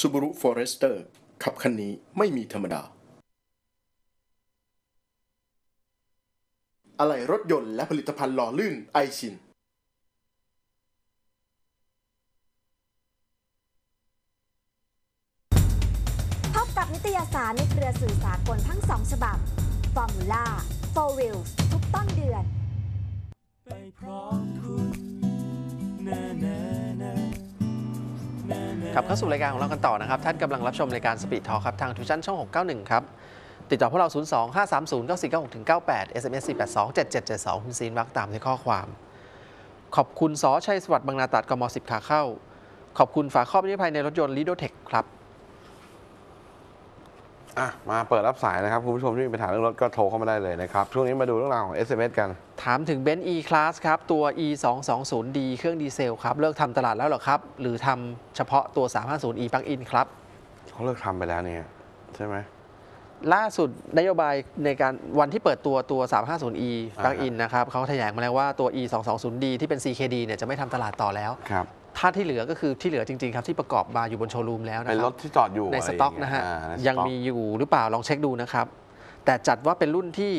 Subaru Forester ขับคันนี้ไม่มีธรรมดา อะไหล่รถยนต์และผลิตภัณฑ์หล่อลื่นไอชิน พบกับนิตยสารในเครือสื่อสากลทั้งสองฉบับ Formula Four Wheels ทุกต้นเดือน ไปพร้อมคุณนานานาน ครับเข้าสู่รายการของเรากันต่อนะครับ ท่านกำลังรับชมรายการ Speed Talk ครับ ทาง TrueVisions ช่อง 691 ครับ ติดต่อพวกเรา 0 2 5 3 0 9 4 9 6 98 SMS 4 8 2 7 7 7 2 คุณซีนวักตามในข้อความ ขอบคุณสอชัยสวัสดิ์บางนาตัดกม 10 ขาเข้า ขอบคุณฝาครอบนิรภัยในรถยนต์ลีโดเทคครับ อะมาเปิดรับสายนะครับคุณผู้ชมที่มีปัญหาเรื่องรถก็โทรเข้ามาได้เลยนะครับ ช่วงนี้มาดูเรื่องราวของ SMS กัน ถามถึงเบนซ์ E Class ครับ ตัว E 2 2 0 D เครื่องดีเซลครับ เลิกทำตลาดแล้วเหรอครับ หรือทำเฉพาะตัว 350 E Plug-in ครับเขาเลิกทำไปแล้วเนี่ย ใช่ไหม ล่าสุดนโยบายในการวันที่เปิดตัวตัว 350e อ่าฮะ plug-in นะครับเขาแถลงมาแล้วว่าตัว e 2 2 0 d ที่เป็น CKD เนี่ยจะไม่ทำตลาดต่อแล้ว ครับ ถ้าที่เหลือก็คือที่เหลือจริง ๆ ครับ ที่ประกอบมาอยู่บนโชว์รูมแล้วนะเป็นครรับถที่จอดอยู่ในไรสย่าต็อกเยนะฮะาในสยังต็อกมีอยู่หรือเปล่าลองเช็คดูนะครับ แต่จัดว่าเป็นรุ่นที่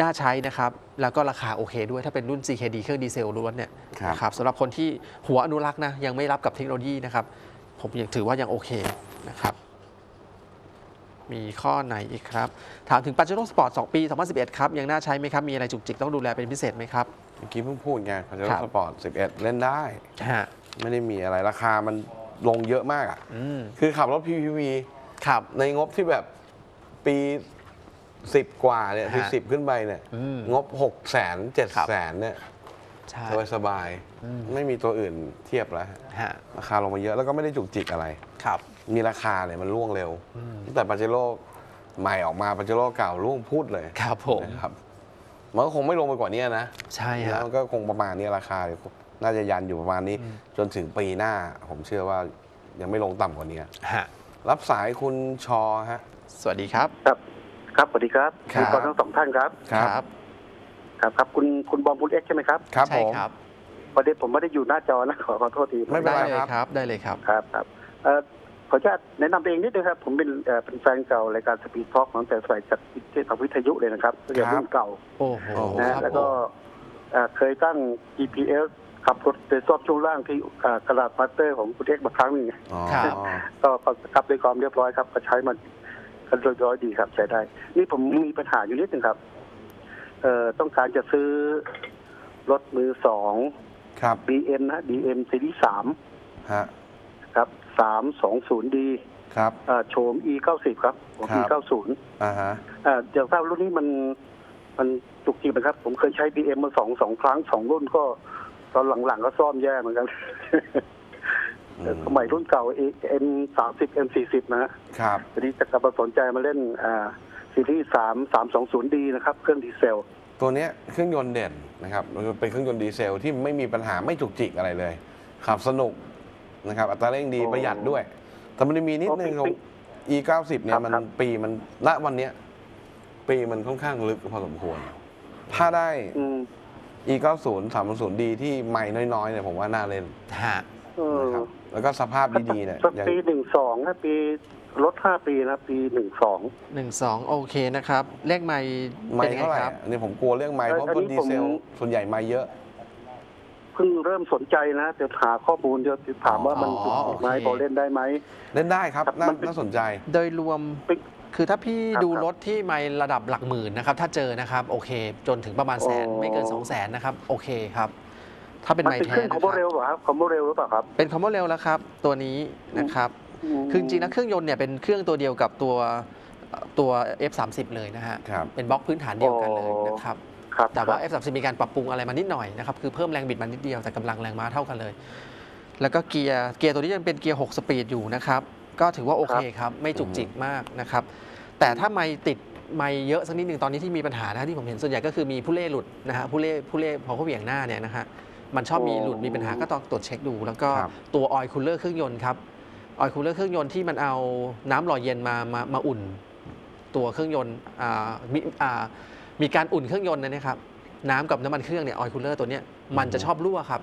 น่าใช้นะครับ แล้วก็ราคาโอเคด้วยถ้าเป็นรุ่น CKD เครื่องดีเซลล้วนเนี่ยครับนะครับสำหรับคนที่หัวอนุรักษ์นะ ยังไม่รับกับเทคโนโลยีนะครับ ผมยังถือว่ายังโอเคนะครับ มีข้อไหนอีกครับ ถามถึง Pajero Sport 2ปี 2011 ครับ ยังน่าใช้ไหมครับ มีอะไรจุกจิกต้องดูแลเป็นพิเศษไหมครับ เมื่อกี้เพิ่งพูดไง Pajero ครับสปอร์ต11 เล่นได้ ฮะ ไม่ได้มีอะไรราคามันลงเยอะมากอะอืมคือขับรถ PPV ครับในงบที่แบบปี10กว่าเนี่ยที่ฮะสิบขึ้นไปเนี่ยอืมงบ6แสน7ครับแสนเนี่ยใช่สบายสบายๆอืมไม่มีตัวอื่นเทียบแล้วฮะฮะราคาลงมาเยอะแล้วก็ไม่ได้จุกจิกอะไรครับ มีราคาเนี่ยมันร่วงเร็วอืมตั้งแต่ปาเจโร่ใหม่ออกมาปาเจโร่เก่าร่วงพูดเลยครับผมนะครับมันก็คงไม่ลงไปกว่านี้นะ ใช่แล้ฮะวมันก็คงประมาณนี้ราคา น่าจะยันอยู่ประมาณนี้อืมจนถึงปีหน้า ผมเชื่อว่ายังไม่ลงต่ำกว่านี้ฮะรับสายคุณชอฮะ สวัสดีครับ ครับ ครับ สวัสดีครับครับณปอทั้งสองท่านครับ ครับครับคุณคุณบอมพุทเอ็กใช่ไหมครับครับใช่ผมครับ ประเด็นผมไม่ได้อยู่หน้าจอนะขอขอโทษทีไม่เป็นได้ไร เลยครับครับ ได้เลยครับ ครับครับเอ่อขออนุญาตแนะนำตัวเองนิดนึงครับ ผมเป็นเอ่อเป็นแฟนเก่ารายการสปีดท็อกตั้งแต่สมัยจัดทางวิทยุเลยนะครับตั้งแต่รุ่นเก่าโอ้โหโอ้โหนะครับแล้วก็ผม เอ่อเคยตั้ง GPS ขับรถโดยซอบช่วงล่างที่เอ่อกระดาษมาสเตอร์ของคุณเอ็กซ์มาครั้งหนึ่งอ๋อครับก็ก็ขับด้วยความเรียบร้อยครับก็ใช้มันก็เรียบร้อยดีครับใช้ได้ นี่ผมมีปัญหาอยู่นิดนึงครับ เอ่อต้องการจะซื้อรถมือสอง ครับ BM นะ BM ซีรีส์สามฮะ ครับสามสองศูนย์ดีครับ โฉม E เก้าสิบครับของครั E บเก้าศูนย์อ่าฮะ เดี๋ยวทราบรุ่นนี้มันมันจุกจิกไหมครับ ผมเคยใช้ BM มาสองสองครั้งสองรุ่นก็ ตอนหลังๆก็ซ่อมแย่เหมือนกันอืมสมัยรุ่นเก่า M สามสิบ M สี่สิบนะฮะครับทีนี้จะกลับมาสนใจมาเล่นอ่าซีรีส์สามสามสองศูนย์ดีนะครับ เครื่องดีเซล ตัวเนี้ยเครื่องยนต์เด่นนะครับมันเป็นเครื่องยนต์ดีเซลที่ไม่มีปัญหาไม่จุกจิกอะไรเลย ขับสนุกนะครับ อัตราเร่งดีโอ้ประหยัดด้วย แต่มันจะมีนิดนึงอ๋อของ e 9 0เนี่ครัยบมันครับปีมันณวันเนี้ยปีมันค่อนข้างลึกพอสมควร ถ้าได้ อืม e 9 0 3 0 0 d ที่ไม่น้อยๆเนี่ยผมว่าน่าเล่นฮะเออนะครับแล้วก็สภาพดีๆเนี่ยสักอย่างปีหนึ่งสองนะปีรถห้าปีนะปีหนึ่งสองหนึ่งสองโอเคนะครับ เลขไม่ไม่เป็นยังไงเท่าไหร่ครับ อะอันนี้ผมกลัวเรื่องไม่เพราะอันคนนี้ดีเซลผมส่วนใหญ่ไม่เยอะ เพิ่งเริ่มสนใจนะเดี๋ยวหาข้อมูลเดี๋ยวถามว่ามันอ๋อถูกไหมโอเค พอเล่นได้ไหม เล่นได้ครับครับน่ามันเป็นน่าสนใจ โดยรวมเป็น คือถ้าพี่ครับดูครับรถที่ไม่ระดับหลักหมื่นนะครับถ้าเจอนะครับโอเค จนถึงประมาณแสนอ๋อไม่เกิน2 0 0แสนนะครับโอเคครับ ถ้าเป็นมันไม่เป็นแท้เครื่องนะคอมคโบรับเร็วเหรอครับคอมโบเร็วหรือเปล่าครับเป็นคอมโบเร็วแล้วครับ ตัวนี้นะครับคือจริงๆนะเครื่องยนต์เนี่ยเป็นเครื่องตัวเดียวกับตัวตัว F30 เลยนะฮะครับเป็นบล็อกพื้นฐานเดียวกันเลยอ๋อนะครับครับแต่ว่าครับ F30 มีการปรับปรุงอะไรมานิดหน่อยนะครับคือเพิ่มแรงบิดมานิดเดียวแต่กำลังแรงม้าเท่ากันเลย แล้วก็เกียร์เกียร์ตัวนี้ยังเป็นเกียร์6 speed อยู่นะครับ ก็ถือว่าโอเคครับ ไม่จุกจิกมากนะครับ แต่ถ้าไมล์ติดไมล์เยอะสักนิดหนึ่งตอนนี้ที่มีปัญหานะที่ผมเห็นส่วนใหญ่ก็คือมีผู้เล่หลุดนะฮะ pulley pulley พอเขาเหวี่ยงหน้าเนี่ยนะฮะมันชอบมีหลุดมีปัญหาก็ต้องตรวจเช็คดู แล้วก็ครับตัว oil cooler เครื่องยนต์ครับ oil cooler เครื่องยนต์ที่มันเอาน้ำหล่อเย็นมามามาอุ่น ตัวเครื่องยนต์อ่ามีอ่ามีการอุ่นเครื่องยนต์นะครับน้ำกับน้ำมันเครื่องเนี่ยออยล์คูลเลอร์ตัวเนี้ยมันจะชอบรั่วครับ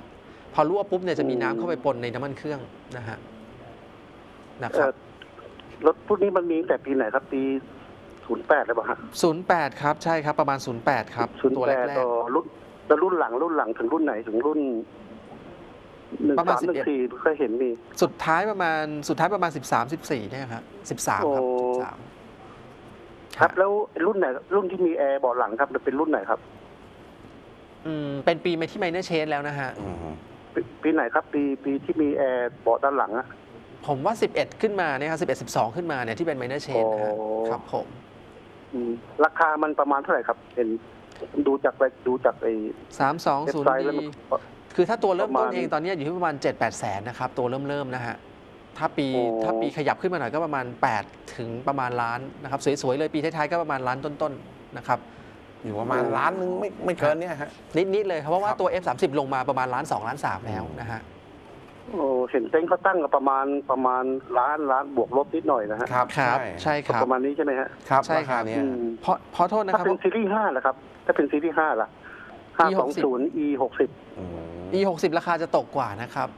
พอรั่วปุ๊บเนี่ยจะมีน้ำเข้าไปปนในน้ำมันเครื่องนะฮะ นะคเอ่รับอรถพวกนี้มันมีตั้งแต่ปีไหนครับปีศูนย์แปดเลยป่ะฮะ08ครับใช่ครับประมาณ08ครับศูนย์ตัวแปแรดกต่อรุ่นแล้วรุ่นหลังรุ่นหลังถึงรุ่นไหนถึงรุ่นหนึ่งประมาณสามหนึ่ง11สี่เคยเห็นมีๆสุดท้ายประมาณสุดท้ายประมาณ13 14เนี่ยครับ13ครับโอ้13ครับ แล้วรุ่นไหนรุ่นที่มีแอร์เบาะหลังครับมันเป็นรุ่นไหนครับ อืมเป็นปีที่ minor change แล้วนะฮะ อืมปีปีไหนครับ ปีปีที่มีแอร์เบาะด้านหลังอะ ผมว่า 11 ขึ้นมาเนี่ยครับ11 12 ขึ้นมาเนี่ยที่เป็น minor change นะฮะโอ้ครับผมอืมราคามันประมาณเท่าไหร่ครับเห็นดูจากไปดูจากไอ้เว็บไซต์แล้ว320มันดีคือถ้าตัวเริ่มต้นประมาณเองตอนนี้อยู่ที่ประมาณ 7 8 แสนนะครับ ตัวเริ่มเริ่มๆนะฮะถ้าปีโอ้ถ้าปีขยับขึ้นมาหน่อยก็ประมาณ 8 ถึงประมาณล้านนะครับ สวยๆเลยปีท้ายๆก็ประมาณล้านต้นๆนะครับอยู่ประมาณล้านหนึงไม่ไม่เกินเนี่ยฮะนิดๆเลยครับเพราะว่าครับตัว F30 ลงมาประมาณล้าน2ล้าน3แล้วนะฮะ โอ้เห็นเต้นเขาตั้งกับประมาณประมาณล้านล้านบวกลบนิดหน่อยนะฮะครับครับใช่ใช่ครับประมาณนี้ใช่ไหมฮะครับใช่ราครัคาบเนี้ยอืมเพราะเพราะโทษนะถ้าครับเป็นซีรีส์ห้าล่ะครับ ถ้าเป็นซีรีส์ห้าล่ะห้าสองศูนย์ e หกสิบอืม E 60ราคาจะตกกว่านะครับ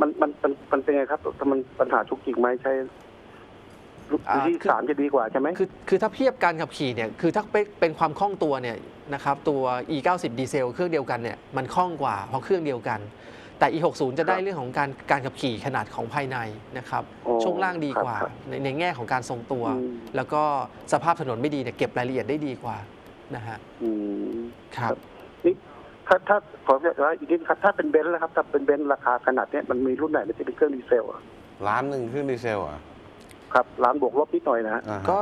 มันมันมันมันเป็นไงครับถ้ามันปัญหาชุกจิกไหมใช่อ่าซีรีส์คือสามจะดีกว่าใช่ไหมคือคือถ้าเทียบการขับขี่เนี่ยคือถ้าเป็นเป็นความคล่องตัวเนี่ยนะครับตัว e 9 0ดีเซลเครื่องเดียวกันเนี่ยมันคล่องกว่าเพราะเครื่องเดียวกัน แต่ e 6 0 จะได้ครับเรื่องของการการขับขี่ขนาดของภายในนะครับโอ้ช่วงล่างดีกว่าครับในในแง่ของการทรงตัวอืมแล้วก็สภาพถนนไม่ดีเนี่ยเก็บรายละเอียดได้ดีกว่านะฮะอืมครับนี่ถ้าถ้าขอว่าอีกนิดครับถ้าเป็นเบนซ์แล้วครับถ้าเป็นเบนซ์ราคาขนาดเนี้ยมันมีรุ่นไหนมันจะเป็นเครื่องดีเซลอะล้านหนึ่งเครื่องดีเซลอะครับร้านบวกลบนิดหน่อยนะฮะอ่าฮะก็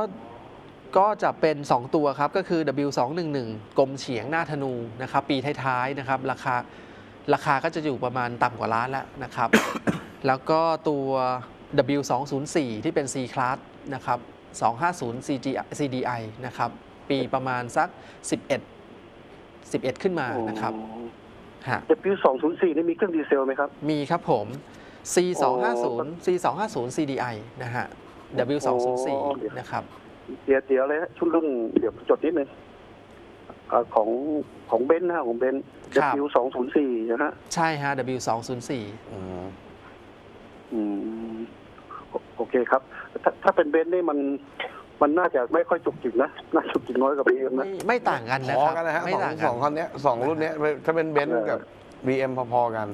ก็จะเป็น 2 ตัวครับ ก็คือ W211 กลมเฉียงหน้าธนูนะครับ ปีท้ายๆนะครับ ราคา ราคาก็จะอยู่ประมาณต่ำกว่าล้านแล้วนะครับ แล้วก็ตัว W204 ที่เป็น C Class นะครับ250 CG CDI นะครับ ปีประมาณสัก 11 11 ขึ้นมานะครับฮะเดบิวสองศูนย์สี่นี่มีเครื่องดีเซลไหมครับ มีครับผม C250 C250 CDI นะฮะ W204 นะครับ เดี๋ยวเดี๋ยวเลยฮะชุดรุ่นเดี๋ยวจดนิดนึงเอ่อของของเบนซ์นะฮะของเบนซ์ ครับ W สองศูนย์สี่นะฮะใช่ฮะ W204 อืมอืมโอโอเคครับ ถ้าถ้าเป็นเบนซ์นี่มันมันน่าจะไม่ค่อยจุกจิกนะน่าจุกจิกน้อยกว่าบีเอ็มนะ ไม่ไม่ต่างกันนะพอครับกันนะฮะไม่สองต่างสกัองคันเนี้ยสองรุ่นเนี้ยถ้าเป็นเบนซ์กับ BM พอๆกัน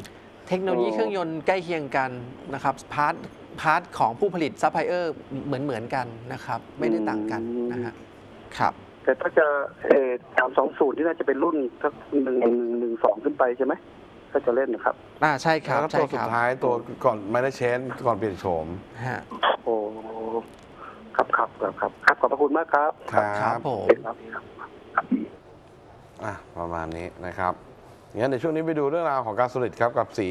เทคโนโลยีเครื่องยนต์ใกล้เคียงกันนะครับ part part ของผู้ผลิตซัพพลายเออร์เหมือนเหมือนกันนะครับ ไม่ได้ต่างกันนะฮะครับ แต่ถ้าจะเอสามสองศูนย์ที่น่าจะเป็นรุ่นสักหนึ่งหนึ่งหนึ่งสองขึ้นไปใช่ไหมถ้าจะเล่นนะครับอ่าใช่ครับแล้วใช่ตัวคสุรัดบท้ายตัวก่อนไม่ได้เชนก่อนเปลี่ยนโฉมฮะโอ้ครับครับครับครับครับขอบพระคุณมากครับครัครับบผมครับ อะประมาณนี้นะครับงั้นในช่วงนี้ไปดูเรื่องราวของการสลิดครับกับสี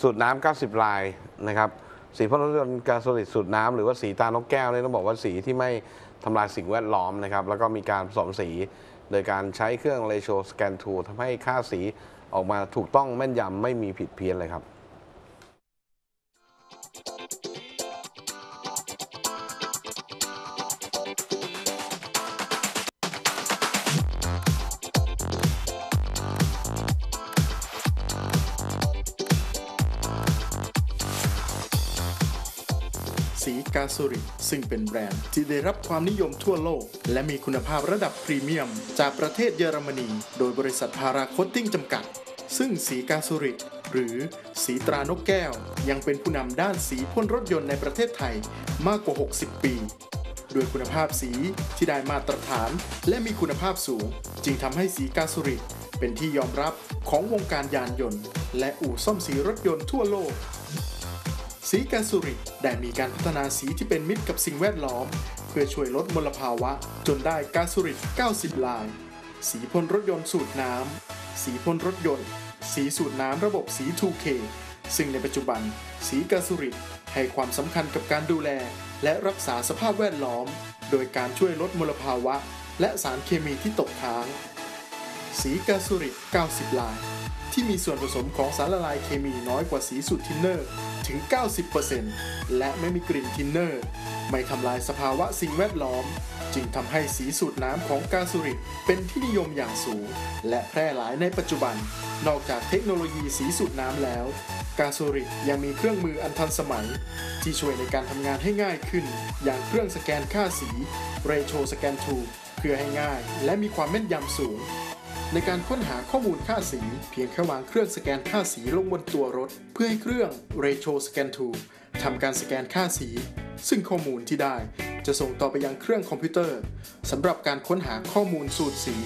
สูตรน้ำ90 ลายนะครับ สีพ่นรถยนต์กาโซลิดสูตรน้ำหรือว่าสีตานกแก้วเนี่ยต้องบอกว่าสีที่ไม่ทำลายสิ่งแวดล้อมนะครับ แล้วก็มีการผสมสี โดยการใช้เครื่องเรโชสแกนทูทำให้ค่าสีออกมาถูกต้องแม่นยำไม่มีผิดเพี้ยนเลยครับ สีกาสุริ ซึ่งเป็นแบรนด์ที่ได้รับความนิยมทั่วโลก และมีคุณภาพระดับพรีเมียม จากประเทศเยอรมนี โดยบริษัทพาราโคตติ้งจำกัด ซึ่งสีกาสุริ หรือสีตรานกแก้ว ยังเป็นผู้นำด้านสีพ่นรถยนต์ในประเทศไทยมากกว่า 60 ปีด้วยคุณภาพสีที่ได้มาตรฐานและมีคุณภาพสูง จึงทำให้สีกาสุริเป็นที่ยอมรับของวงการยานยนต์ และอู่ซ่อมสีรถยนต์ทั่วโลก สีกาสุริได้มีการพัฒนาสีที่เป็นมิตรกับสิ่งแวดล้อม เพื่อช่วยลดมลภาวะ จนได้กาสุริ90 ลาย สีพ่นรถยนต์สูตรน้ำ สีพ่นรถยนต์ สีสูตรน้ำระบบสี 2K ซึ่งในปัจจุบัน สีกาสุริให้ความสำคัญกับการดูแล และรักษาสภาพแวดล้อม โดยการช่วยลดมลภาวะ และสารเคมีที่ตกค้าง สี Glasurit 90 ลาย ที่มีส่วนผสมของสารละลายเคมีน้อยกว่าสีสูตรทินเนอร์ถึง 90%และไม่มีกลิ่นทินเนอร์ ไม่ทำลายสภาวะสิ่งแวดล้อม จึงทำให้สีสูตรน้ำของ Glasurit เป็นที่นิยมอย่างสูง และแพร่หลายในปัจจุบัน นอกจากเทคโนโลยีสีสูตรน้ำแล้ว Glasurit ยังมีเครื่องมืออันทันสมัย ที่ช่วยในการทำงานให้ง่ายขึ้น อย่างเครื่องสแกนค่าสี Ratio Scan Tool เพื่อให้ง่าย และมีความแม่นยำสูง ในการค้นหาข้อมูลค่าสี เพียงแค่วางเครื่องสแกนค่าสีลงบนตัวรถ เพื่อให้เครื่อง Ratio Scan Tool ทำการสแกนค่าสี ซึ่งข้อมูลที่ได้จะส่งต่อไปยังเครื่องคอมพิวเตอร์สำหรับการค้นหาข้อมูลสูตรสี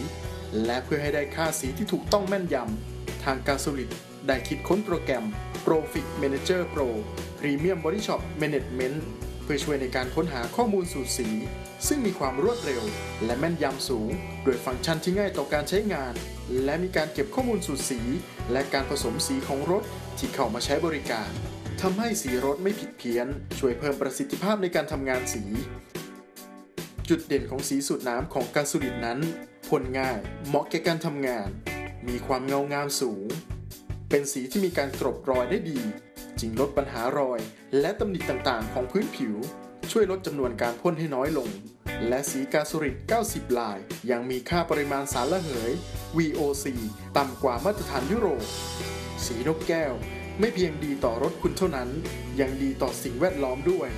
และเพื่อให้ได้ค่าสีที่ถูกต้องแม่นยำ ทางการสุริตได้คิดค้นโปรแกรม Profit Manager Pro Premium Body Shop Management เพื่อช่วยในการค้นหาข้อมูลสูตรสี ซึ่งมีความรวดเร็ว และแม่นยำสูง โดยฟังก์ชันที่ง่ายต่อการใช้งาน และมีการเก็บข้อมูลสูตรสี และการผสมสีของรถที่เข้ามาใช้บริการทำให้สีรถไม่ผิดเพี้ยน ช่วยเพิ่มประสิทธิภาพในการทำงานสี จุดเด่นของสีสูตรน้ำของการสุริตนั้นพ่นง่ายเหมาะแก่การทำงาน มีความเงางามสูง เป็นสีที่มีการกรบรอยได้ดี จึงลดปัญหารอย และตำหนิต่างๆ ของพื้นผิว ช่วยลดจำนวนการพ่นให้น้อยลง และสีกาสุริต90 ลาย ยังมีค่าปริมาณสารละเหย VOC ต่ำกว่ามาตรฐานยุโรป สีนกแก้ว ไม่เพียงดีต่อรถคุณเท่านั้น ยังดีต่อสิ่งแวดล้อมด้วย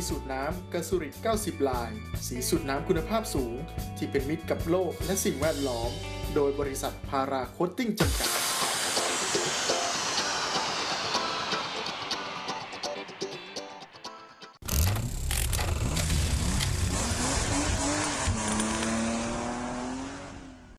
สีสูตรน้ำกระสุริต90 ลาย สีสูตรน้ำคุณภาพสูง ที่เป็นมิตรกับโลกและสิ่งแวดล้อม โดยบริษัทพาราโคตติ้งจำกัด